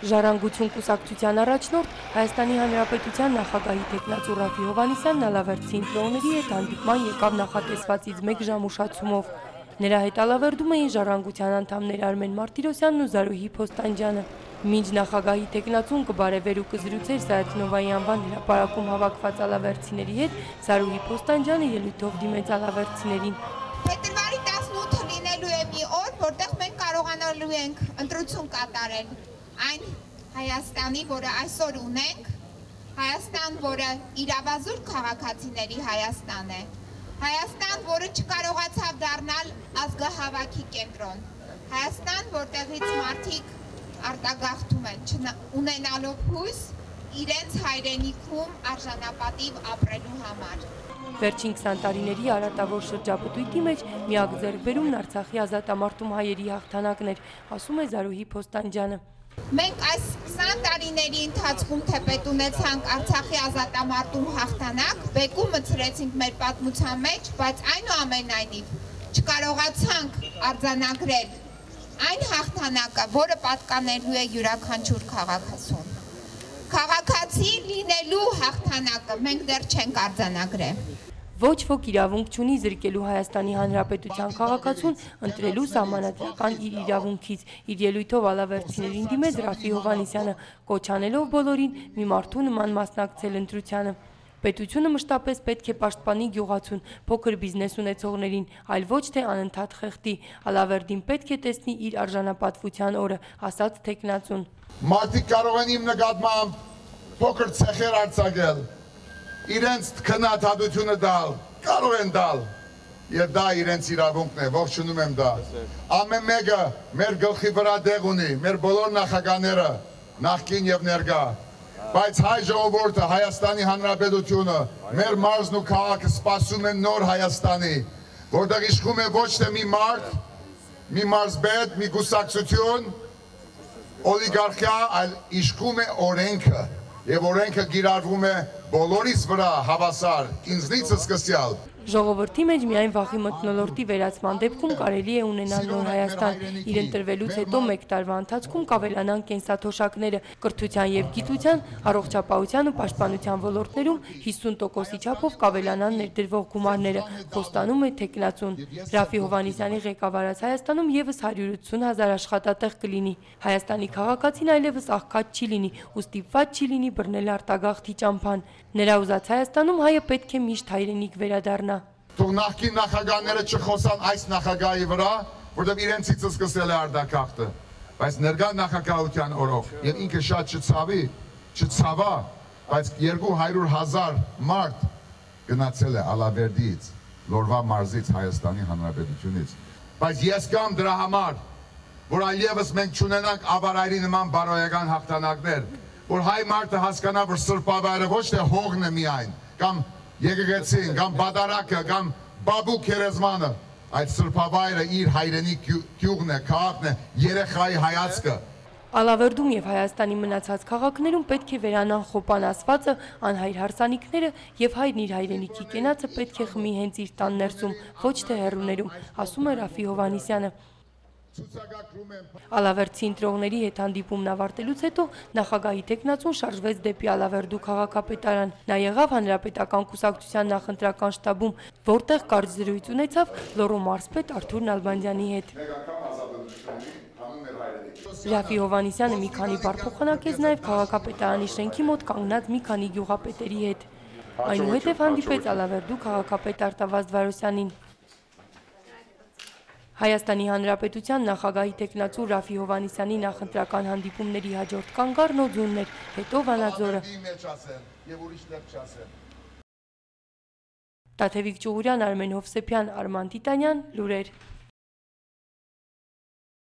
Ժառանգություն կուսակցության առաջնորդ Հայաստանի Հանրապետության նախագահի տեխնացու Ռաֆի Հովանիսյանն Ալավերդի ընտրողների հետ հանդիպման եկավ նախատեսվածից 1 ժամ ուշացումով։ Նրա հետ Ալավերդում էին Ժառանգության անդամներ Արմեն Մարտիրոսյանն ու Զարուհի Փոստանջյանը։ Մինչ նախագահի տեխնացուն կբարևեր ու կզրուցեր Սայաթնովայի անվան հրապարակում հավաքված ալավերցիների հետ, Զարուհի Փոստանջյանը ելույթով դիմեց ալավերցիներին։ Փետրվարի 18-ը լինելու է մի օր, որտեղ մենք կարողանալու ենք ընտրություն կատարել այն Հայաստանի, որը այսօր ունենք, Հայաստան, որը իրավազուրկ քաղաքացիների Հայաստան է, Հայաստան, որը չկարողացավ դառնալ ազգահավաքի կենտրոն, Հայաստան, որտեղից մարդիկ արտագաղթում են, ունենալով հույս իրենց հայրենիքում արժանապատիվ ապրելու համար։ Վերջին 20 տարիների արատավոր շրջապտույտի մեջ միակ ձեռքբերումն Արցախի ազատամարտում հայերի հաղթանակներ, ասում է Զարուհի Փոստանջյանը։ Մենք այս 20 տարիների ընթացքում թեպետ ունեցանք Արցախի ազատամարտում հաղթանակ, բեկում մցրեցինք մեր պատմության մեջ, բայց այնուամենայնիվ չկարողացանք արձանագրել այն հաղթանակը, որը պատկանելու է յուրաքանչյուր քաղաքացուն։ Քաղաքացի լինելու հաղթանակը մենք դեռ չենք արձանագրել ոչ ոք իրավունք չունի զրկելու Հայաստանի Հանրապետության քաղաքացուն ընտրելու սահմանադրական իր իրավունքից։ Իր ելույթով ալավերցիներին դիմեց Ռաֆի Հովանիսյանը, կոչանելով բոլորին մի մարդու նման մասնակցել ընտրությանը։ Պետությունը մշտապես պետք է պաշտպանի գյուղացուն, փոքր բիզնես ունեցողներին, այլ ոչ թե անընդհատ խեղդի։ Ալավերդին պետք է տեսնի իր արժանապատվության օրը, ասաց Թեկնածուն։ Մարդիկ կարող են իմ նկատմամբ փոքր ցեխեր արձակել, իրենց քննադատությունը դալ, կարող են դալ, եւ դա իրենց իրավունքն է, ողջունում եմ դա։ Ամեն մեկը մեր գլխի վրա դեղ ունի, մեր բոլոր նախագաները, նախկին եւ ներկա։ Բայց հայ ժողովուրդը, Հայաստանի Հանրապետությունը, մեր մարզն ու քաղաքը սպասում են նոր Հայաստանի, որտեղ իշխում է ոչ թե մի մարդ, մի մարզբեդ, մի կուսակցություն, օլիգարխիա, այլ իշխում է օրենքը եւ օրենքը գիրառվում է բոլորիս վրա հավասար, ինձնից սկսյալ Ժողովրդի մեջ միայն վախի մթնոլորտի վերացման դեպքում կարելի է ունենալ նոր Հայաստան։ Իր ընտրվելուց հետո մեկ տարվա ընթացքում կավելանան կենսաթոշակները կրթության եւ գիտության, առողջապահության ու պաշտպանության ոլորտներում 50%-ի չափով կավելանան ներդրվող գումարները, խոստանում է Թեկնածուն։ Ռաֆի Հովանիսյանի ղեկավարած Հայաստանում եւս 180 հազար աշխատատեղ կլինի։ Հայաստանի քաղաքացին այլևս աղքատ չի լինի ու ստիպված չի լինի բռնել արտագաղթի ճամփան։ Նրա ուզած Հայաստանում հայը պետք է միշտ հայրենիք վերադառնա թող նախկին նախագահները չխոսան այս նախագահի վրա, որտեղ իրենցից սկսել է արդակախտը, բայց ներկա նախագահության օրով եւ ինքը շատ չցավի, չցավա, բայց 200.000 մարդ գնացել է Ալավերդից, Լորվա մարզից Հայաստանի Հանրապետությունից։ Բայց ես կամ դրա համար, որ այլևս մենք չունենանք ավարայրի նման բարոյական հաղթանակներ, որ հայ մարդը հասկանա, որ սրբավայրը ոչ թե հողն է միայն, կամ եկեղեցին, կամ բադարակը, կամ բաբուկ երեզմանը, այդ սրբավայրը իր հայրենի գյուղն է, քաղաքն է, երեխայի հայացքը։ Ալավերդում եւ Հայաստանի մնացած քաղաքներում պետք է վերանան խոպան ասվածը, անհայր հարսանիքները եւ հայրն իր հայրենիքի կենացը պետք է խմի հենց իր տան ներսում, ոչ թե հեռուներում, ասում է Ռաֆի Հովանիսյանը։ Ալավերդի ընտրողների հետ հանդիպումն ավարտելուց հետո նախագահի տեխնացուն շարժվեց դեպի Ալավերդու քաղաքապետարան։ Նա եղավ հանրապետական կուսակցության նախընտրական շտաբում, որտեղ կարճ զրույց ունեցավ Լոռու մարզպետ Արթուր Նալբանդյանի հետ։ Ռաֆի Հովանիսյանը մի քանի բառ փոխանակեց նաև քաղաքապետարանի շենքի մոտ կանգնած մի քանի գյուղապետերի հետ։ Այնուհետև հանդիպեց Ալավերդու քաղաքապետ Արտավազդ Վարոսյանին։ Հայաստանի Հանրապետության նախագահի տեխնացու Ռաֆի Հովանիսյանի նախընտրական հանդիպումների հաջորդ կանգառն Օձունն էր, հետո Վանաձորը։ Տաթևիկ Ճուղուրյան, Արմեն Հովսեփյան, Արման Տիտանյան, լուրեր։